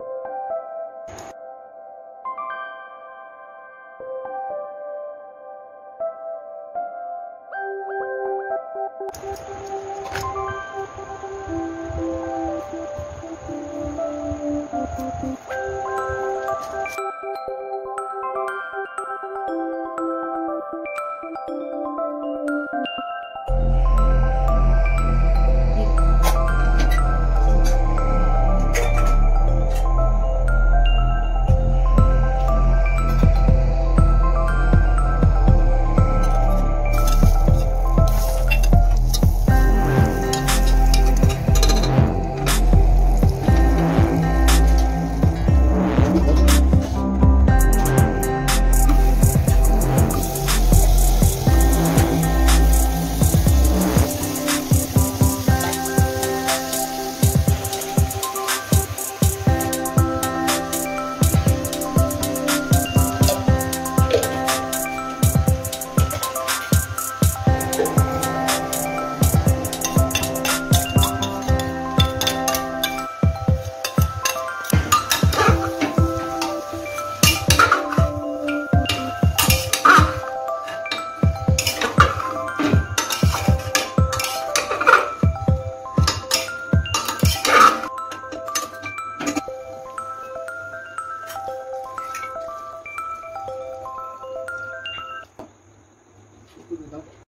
Thank you. 어, 죽습니다.